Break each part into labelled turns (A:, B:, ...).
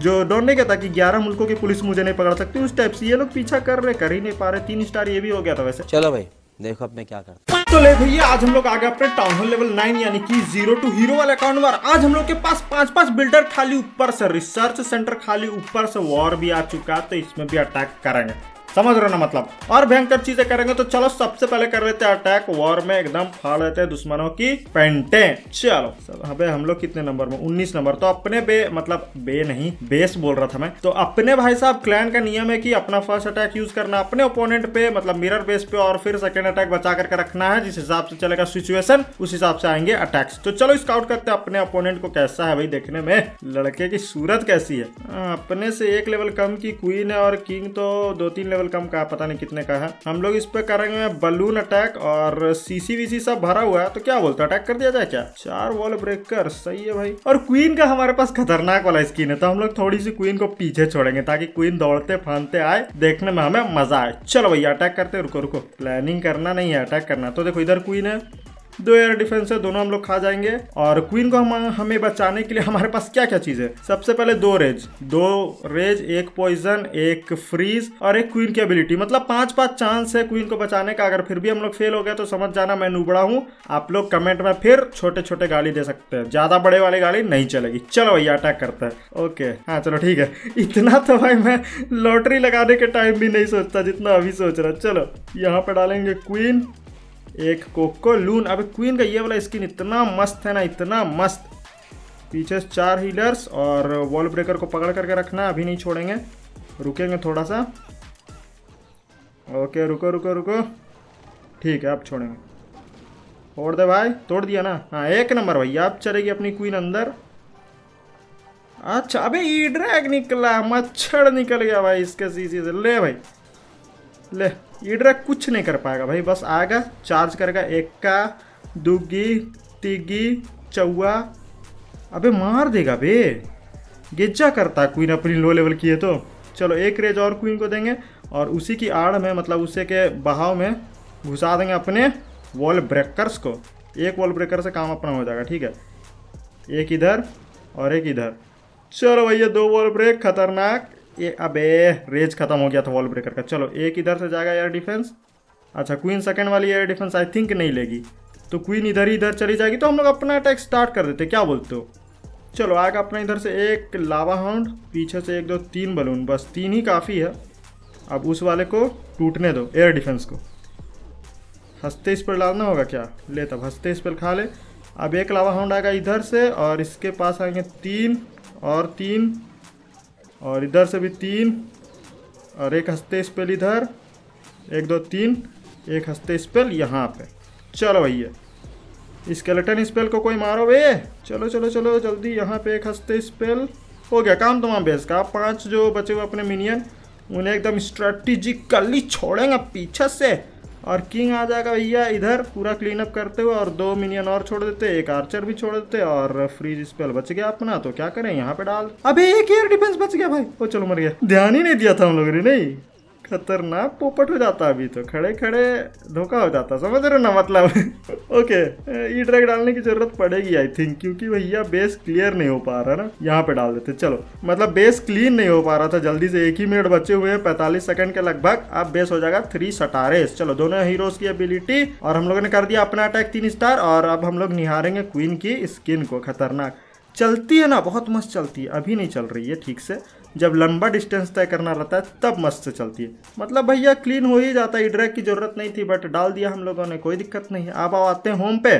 A: जो डॉन नहीं कहता कि ग्यारह मुल्कों की पुलिस मुझे नहीं पकड़ सकती उस टाइप से ये लोग पीछा कर रहे कर ही नहीं पा रहे। तीन स्टार ये भी हो गया था वैसे।
B: चलो भाई देखो अब मैं क्या करता
A: तो ले भैया आज हम लोग आगे गए अपने टाउन हॉल लेवल नाइन यानी कि ज़ीरो टू हीरो वाले अकाउंट पर आज हम लोग के पास पाँच पाँच बिल्डर खाली ऊपर से रिसर्च सेंटर खाली ऊपर से वॉर भी आ चुका है तो इसमें भी अटैक करेंगे। समझ रहे हो ना मतलब? और भयंकर चीज़ें करेंगे तो चलो सबसे पहले कर लेते हैं अटैक वॉर में एकदम फाड़ लेते हैं दुश्मनों की पेंटे। चलो, सब अबे हम लोग कितने नंबर में? 19 नंबर तो अपने बे मतलब बे नहीं बेस बोल रहा था मैं। तो अपने भाई साहब क्लैन का नियम है कि अपना फ़र्स्ट अटैक यूज़ करना, अपने ओपोनेंट पे मतलब मिरर बेस पे और फिर सेकेंड अटैक बचा करके रखना है, जिस हिसाब से चलेगा सिचुएशन उस हिसाब से आएँगे अटैक्स तो चलो स्काउट करते हैं अपने ओपोनेंट को कैसा है भाई देखने में। लड़के की सूरत कैसी है? अपने से एक लेवल कम की क्वीन है और किंग तो दो तीन लेवल कम का पता नहीं कितने का है। हम लोग इस पे करेंगे बलून अटैक और सीसीवीसी सब भरा हुआ है तो क्या बोलते अटैक कर दिया जाए क्या? चार वॉल ब्रेकर सही है भाई। और क्वीन का हमारे पास खतरनाक वाला स्किन है तो हम लोग थोड़ी सी क्वीन को पीछे छोड़ेंगे ताकि क्वीन दौड़ते फानते आए, देखने में हमें मज़ा आए। चलो भैया अटैक करते रुको रुको। प्लानिंग करना नहीं है अटैक करना तो देखो, इधर क्वीन है। दो एयर डिफेंस है, दोनों हम लोग खा जाएँगे। और क्वीन को हम, हमें बचाने के लिए हमारे पास क्या क्या चीज़ है? सबसे पहले दो रेज दो रेज एक पॉइजन एक फ्रीज और एक क्वीन की एबिलिटी मतलब पाँच पाँच चांस है क्वीन को बचाने का। अगर फिर भी हम लोग फेल हो गए तो समझ जाना, मैं नुबड़ा हूँ। आप लोग कमेंट में फिर छोटे छोटे गाली दे सकते हैं। ज़्यादा बड़े वाली गाली नहीं चलेगी। चलो भैया अटैक करते हैं। ओके हाँ चलो ठीक है। इतना तो भाई मैं लॉटरी लगाने के टाइम भी नहीं सोचता जितना अभी सोच रहा चलो, यहाँ पे डालेंगे क्वीन एक कोको लून। अबे क्वीन का ये वाला स्किन इतना मस्त है ना, इतना मस्त। पीछे चार हीलर्स और वॉल ब्रेकर को पकड़ करके रखना, अभी नहीं छोड़ेंगे। रुकेंगे थोड़ा सा। ओके रुको रुको रुको। ठीक है आप छोड़ेंगे। तोड़ दे भाई, तोड़ दिया ना। हाँ एक नंबर भैया आप चलेगी अपनी क्वीन अंदर। अच्छा अबे ई ड्रैग निकला, मच्छर निकल गया भाई इसके सीसी से। ले भाई, ले। ये ड्रैग कुछ नहीं कर पाएगा भाई, बस आएगा चार्ज करेगा का दुगी, तिगी, चौवा। अबे मार देगा बे। गिज्जा करता क्वीन अपनी लो लेवल की है तो। चलो, एक रेज और क्वीन को देंगे और उसी की आड़ में मतलब उसी के बहाव में घुसा देंगे अपने वॉल ब्रेकर्स को। एक वॉल ब्रेकर से काम अपना हो जाएगा, ठीक है? एक इधर और एक इधर। चलो भैया, दो वॉल ब्रेक खतरनाक। ये अबे रेज खत्म हो गया था वॉल ब्रेकर का। चलो, एक इधर से जाएगा एयर डिफेंस अच्छा क्वीन सेकंड वाली एयर डिफेंस आई थिंक नहीं लेगी। तो क्वीन इधर ही इधर चली जाएगी तो हम लोग अपना अटैक स्टार्ट कर देते, क्या बोलते हो? चलो, आएगा अपना इधर से एक लावा हाउंड पीछे से एक दो तीन बलून बस तीन ही काफ़ी है। अब उस वाले को टूटने दो एयर डिफेंस को। हँसते स्पेल डालना होगा क्या? ले तब, हँसते स्पेल खा ले। अब एक लावा हाउंड आएगा इधर से, और इसके पास आएँगे तीन, और तीन और इधर से भी तीन, और एक हँसते स्पेल इधर, एक दो तीन, एक हँसते स्पेल यहाँ पे। चलो भैया स्केलेटन स्पेल को कोई मारो बे चलो चलो चलो, जल्दी यहाँ पे एक हँसते स्पेल। हो गया काम तमाम बेस का। पाँच जो बचे हुए अपने मिनियन उन्हें एकदम स्ट्रेटिजिकली छोड़ेंगे पीछे से। और किंग आ जाएगा भैया इधर पूरा क्लीन अप करते हुए और दो मिनियन और छोड़ देते, एक आर्चर भी छोड़ देते और फ्रीज स्पेल बच गया अपना तो क्या करें, यहाँ पे डाल। अबे, एक एयर डिफेंस बच गया भाई। वो चलो मर गया। ध्यान ही नहीं दिया था हम लोग ने, नहीं। खतरनाक पोपट हो जाता अभी तो। खड़े खड़े धोखा हो जाता। समझ रहे हो ना मतलब? ओके ई ड्रैग डालने की ज़रूरत पड़ेगी आई थिंक क्योंकि भैया बेस क्लियर नहीं हो पा रहा ना। यहाँ पे डाल देते। चलो मतलब बेस क्लीन नहीं हो पा रहा था। जल्दी से एक ही मिनट बचे हुए हैं, पैंतालीस सेकंड के लगभग। अब बेस हो जाएगा थ्री सटारेस चलो, दोनों हीरोज की एबिलिटी और हम लोगों ने कर दिया अपना अटैक तीन स्टार और अब हम लोग निहारेंगे क्वीन की स्किन को। खतरनाक। चलती है ना, बहुत मस्त चलती है। अभी नहीं चल रही है ठीक से। जब लंबा डिस्टेंस तय करना रहता है, तब मस्त से चलती है। मतलब भैया क्लीन हो ही जाता है ड्रैग की ज़रूरत नहीं थी बट डाल दिया हम लोगों ने, कोई दिक्कत नहीं है। आप आते हैं होम पे।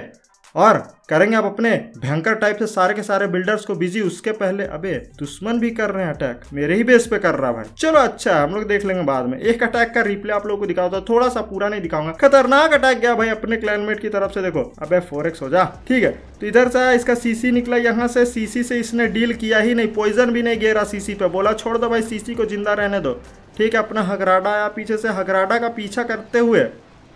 A: और करेंगे आप अपने भयंकर टाइप से सारे के सारे बिल्डर्स को बिज़ी उसके पहले अबे दुश्मन भी कर रहे हैं अटैक मेरे ही बेस पे कर रहा भाई। चलो अच्छा हम लोग देख लेंगे बाद में। एक अटैक का रिप्ले आप लोगों को दिखाऊँगा थोड़ा सा पूरा नहीं दिखाऊँगा। खतरनाक अटैक गया भाई अपने क्लाइनमेट की तरफ़ से, देखो। अबे फोर हो जा। ठीक है तो इधर से इसका सीसी निकला यहाँ से। सीसी से इसने डील किया ही नहीं पॉइजन भी नहीं गेरा सीसी पे। बोला, छोड़ दो भाई सीसी को ज़िंदा रहने दो। ठीक है, अपना हगराडा आया पीछे से। हगराडा का पीछा करते हुए,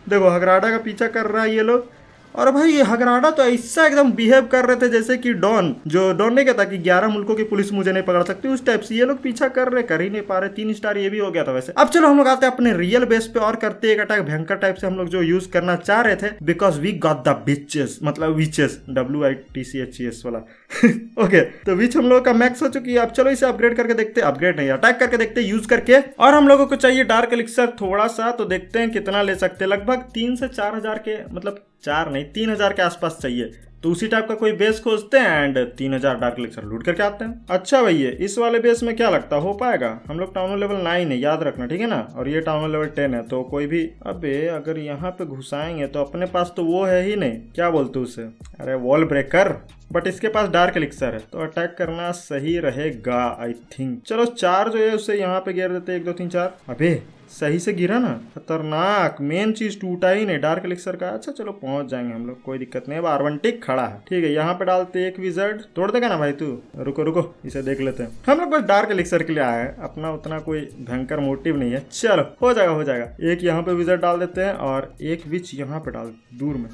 A: देखो, हगराडा का पीछा कर रहा है ये लोग। और भाई हगराडा तो ऐसा एकदम बिहेव कर रहे थे जैसे कि डॉन, जो डॉन ने कहता कि ग्यारह मुल्कों की पुलिस मुझे नहीं पकड़ सकती, उस टाइप से ये लोग पीछा कर रहे, कर ही नहीं पा रहे, तीन स्टार ये भी हो गया था वैसे। अब चलो हम लोग आते हैं अपने रियल बेस पे और करते एक अटैक भयंकर टाइप से हम लोग जो यूज़ करना चाह रहे थे because we got the bitches मतलब witches W I T C H S वाला। ओके तो विच हम लोग का मैक्स हो चुकी है, अब चलो इसे अपग्रेड करके देखते अपग्रेड नहीं अटैक करके देखते यूज़ करके। और हम लोगों को चाहिए डार्क एलिक्सर थोड़ा सा तो देखते हैं कितना ले सकते लगभग तीन से चार हज़ार के मतलब चार नहीं, तीन हज़ार के आसपास चाहिए। तो उसी टाइप का कोई बेस खोजते हैं एंड तीन हज़ार डार्क लेक्चर लूट करके आते हैं। अच्छा भैया, इस वाले बेस में क्या लगता है? पाएगा? हम लोग टाउन लेवल नाइन है, याद रखना, ठीक है ना? और ये टाउन लेवल टेन है तो कोई भी, अबे, अगर यहाँ पे घुसाएँगे तो अपने पास तो वो है ही नहीं। क्या बोलते उसे? अरे वॉल ब्रेकर बट इसके पास डार्क एलिक्सर है तो अटैक करना सही रहेगा आई थिंक चलो चार जो है, उसे यहाँ पे गिर देते एक, दो, तीन, चार। अबे, सही से गिरा ना? खतरनाक। मेन चीज़ टूटा ही नहीं डार्क एलिक्सर का। अच्छा चलो पहुँच जाएँगे हम लोग, कोई दिक्कत नहीं अब टिक खड़ा है। ठीक है, यहाँ पे डालते एक विजर्ड तोड़ देगा ना भाई तू? रुको रुको, इसे देख लेते हैं। हम लोग बस डार्क एलिक्सर के लिए आए हैं। अपना उतना कोई भयंकर मोटिव नहीं है। चलो, हो जाएगा हो जाएगा। एक यहाँ पे विजर्ड डाल देते हैं और एक विच यहाँ पे डाल, दूर में।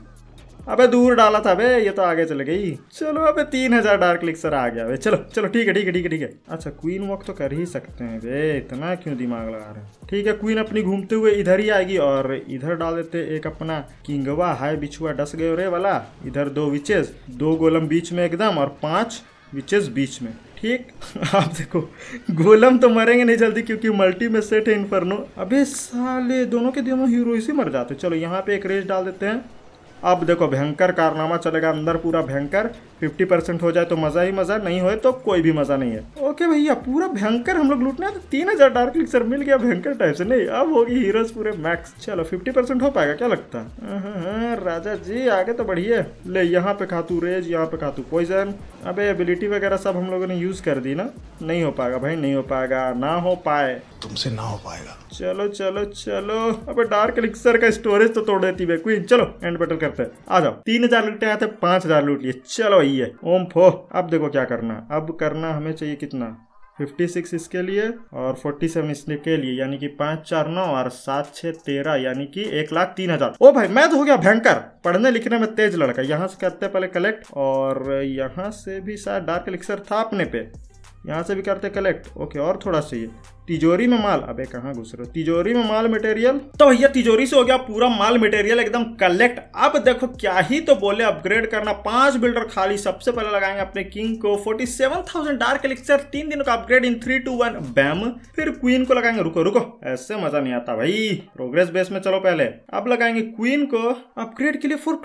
A: अबे दूर डाला था बे, ये तो आगे चले गई। चलो अबे तीन हज़ार डार्क लिक्सर आ गया चलो चलो, ठीक है ठीक है ठीक है ठीक है। अच्छा क्वीन वॉक तो कर ही सकते हैं बे, इतना क्यों दिमाग लगा रहे ठीक है क्वीन अपनी घूमते हुए इधर ही आएगी और इधर डाल देते एक अपना किंगवा, हाय बिछुआ, डस गए रे वाला। इधर दो विचेस दो गोलम बीच में एकदम और पाँच विचेस बीच में। ठीक? आप देखो, गोलम तो मरेंगे नहीं जल्दी क्योंकि मल्टी में सेट है इन्फर्नो अबे साले, दोनों के दोनों हीरो इसी मर जाते चलो, यहाँ पे एक रेस डाल देते हैं। अब देखो भयंकर कारनामा चलेगा अंदर पूरा भयंकर। 50 परसेंट हो जाए तो मज़ा ही मज़ा नहीं हो तो कोई भी मज़ा नहीं है। ओके भैया पूरा भयंकर हम लोग लूटना तो तीन हज़ार डार्क लिक्सर मिल गया भयंकर टाइप से। नहीं अब होगी हीरोज पूरे मैक्स। चलो 50 परसेंट हो पाएगा क्या लगता है? राजा जी आगे तो बढ़िए। ले यहाँ पे खातू रेज यहाँ पे खातू पॉइजन अबे एबिलिटी वगैरह सब हम लोगों ने यूज़ कर दी ना? नहीं हो पाएगा भाई नहीं हो पाएगा ना हो पाए।
C: तुमसे ना हो पाएगा।
A: चलो चलो चलो। अबे डार्क एलिक्सर का स्टोरेज तो तोड़ देती है क्वीन चलो एंड बटन करते हैं। आ जाओ तीन हज़ार लूटे आए थे पाँच हज़ार लूट लिए। चलो ये ओम फो। अब देखो क्या करना। अब करना हमें चाहिए कितना? 56 इसके लिए और 47 इसके लिए, यानी कि पाँच चार नौ और सात छः तेरह, यानी कि एक लाख तीन हज़ार। ओ भाई मैं तो हो गया भयंकर। पढ़ने लिखने में तेज लड़का। यहाँ से करते पहले कलेक्ट और यहाँ से भी शायद डार्क एलिक्सर था अपने पे। यहाँ से भी करते कलेक्ट ओके, और थोड़ा चाहिए। तिजोरी में माल अबे कहाँ घुस रहे हो? तिजोरी में माल मटेरियल तो भैया तिजोरी से हो गया पूरा माल मटेरियल एकदम कलेक्ट अब देखो क्या ही तो बोले अपग्रेड करना। पाँच बिल्डर खाली सबसे पहले लगाएँगे अपने किंग को। 47,000 डार्क एलिक्सर तीन दिनों का upgrade in three two one bam फिर क्वीन को लगाएँगे। रुको रुको ऐसे मज़ा नहीं आता भाई। प्रोग्रेस बेस में चलो पहले। अब लगाएँगे क्वीन को। अपग्रेड के लिए फोर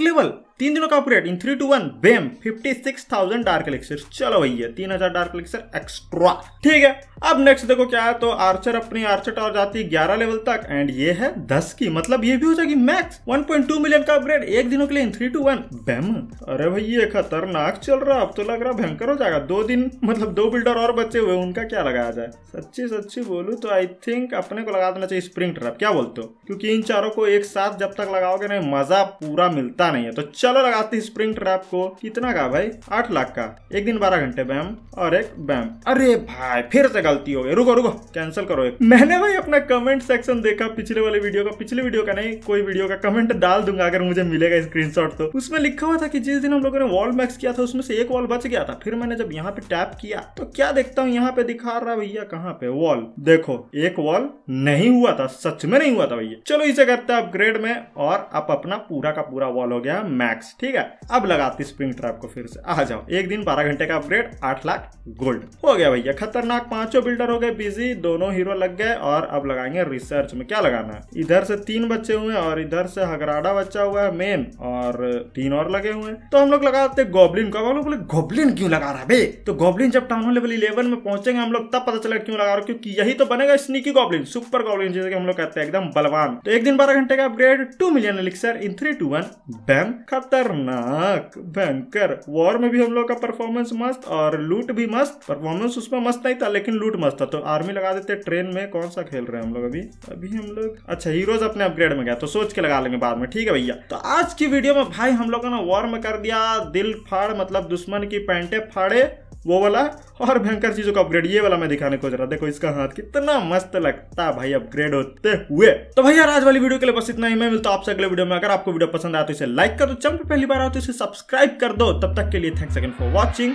A: लेवल तीन दिनों का upgrade in three two one bam fifty six thousand dark elixir चलो भैया, तीन हज़ार डार्क एलिक्सर एक्स्ट्रा ठीक है, अब नेक्स्ट देखो क्या है तो आर्चर अपनी आर्चर टावर जाती है ग्यारह लेवल तक एंड ये है दस की मतलब ये भी हो जाएगी मैक्स 1.2 मिलियन का अपग्रेड एक दिनों के लिए in three two one bam अरे भाई ये खतरनाक चल रहा अब तो लग रहा भयंकर हो जाएगा। दो दिन मतलब दो बिल्डर और बचे हुए, उनका क्या लगाया जाए? सच्ची सच्ची बोलू तो आई थिंक अपने को लगा देना चाहिए स्प्रिंग ट्रैप क्या बोलते हो? क्योंकि इन चारों को एक साथ जब तक लगाओगे नहीं, मज़ा पूरा मिलता नहीं है। तो चलो लगाते हैं स्प्रिंग ट्रैप को। कितना का भाई? आठ लाख का। एक दिन बारह घंटे बैम और एक बैम। अरे भाई, फिर से गलती हो गई। रुको रुको कैंसिल करो एक। मैंने भाई अपना कमेंट सेक्शन देखा पिछले वाले वीडियो का। पिछले वीडियो का नहीं, कोई वीडियो का कमेंट डाल दूँगा अगर मुझे मिलेगा स्क्रीनशॉट तो। उसमें लिखा हुआ था कि जिस दिन हम लोगों ने वॉल मैक्स किया था, उसमें से एक वॉल बच गया था। फिर मैंने जब यहाँ पे टैप किया तो क्या देखता हूँ, यहाँ पे दिखा रहा भैया कहाँ पे? वॉल देखो, एक वॉल नहीं हुआ था, सच में नहीं हुआ था भैया। चलो इसे करते हैं अपग्रेड में और अब अपना पूरा का पूरा वॉल हो गया मैक्स ठीक है? अब लगाती स्प्रिंग ट्रैप को फिर से। आ जाओ। एक दिन बारह घंटे का अपग्रेड आठ लाख गोल्ड हो गया भैया, खतरनाक, पाँचों बिल्डर हो गए बिज़ी दोनों हीरो लग गए और अब लगाएँगे रिसर्च में। क्या लगाना है? इधर से तीन बच्चे हुए और इधर से हगराडा बच्चा हुआ है मेन और तीन और लगे हुए तो हम लोग लगाते गॉबलिन का। बोले गॉबलिन क्यों लगा रहा है तो गॉबलिन जब टाउन लेवल इलेवन में पहुँचेंगे, हम लोग तब पता चला क्यों लगा रहा क्योंकि यही तो बनेगा स्नीकी गॉबलिन सुपर गॉबलिन जैसे हम लोग कहते हैं, एकदम बलवान। तो एक दिन बारह घंटे का upgrade two million elixir in three two one bam खतरनाक, भयंकर। वॉर में भी हम लोग का परफॉर्मेंस मस्त और लूट भी मस्त। परफॉर्मेंस उसमें मस्त नहीं था, लेकिन लूट मस्त था। तो आर्मी लगा देते ट्रेन में कौन सा खेल रहे हैं हम लोग अभी? अभी हम लोग अच्छा हीरोज अपने अपग्रेड में गया तो सोच के लगा लेंगे बाद में। ठीक है भैया। तो आज की वीडियो में भाई हम लोगों ने वॉर में कर दिया, दिल फाड़ मतलब दुश्मन की पैंटे फाड़े। वो वाला और भयंकर चीज़ों का अपग्रेड ये वाला मैं दिखाने को रहा देखो, इसका हाथ कितना मस्त लगता है भाई अपग्रेड होते हुए। तो भाई यार, आज वाली वीडियो के लिए बस इतना ही। मैं मिलता आपसे अगले वीडियो में। अगर आपको वीडियो पसंद आया तो इसे लाइक कर दो। चैनल पे पहली बार आओ तो इसे सब्सक्राइब कर दो। तब तक के लिए thanks again for watching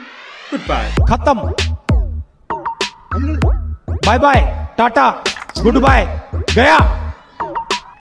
A: goodbye
C: खत्म। Bye bye Tata goodbye गया।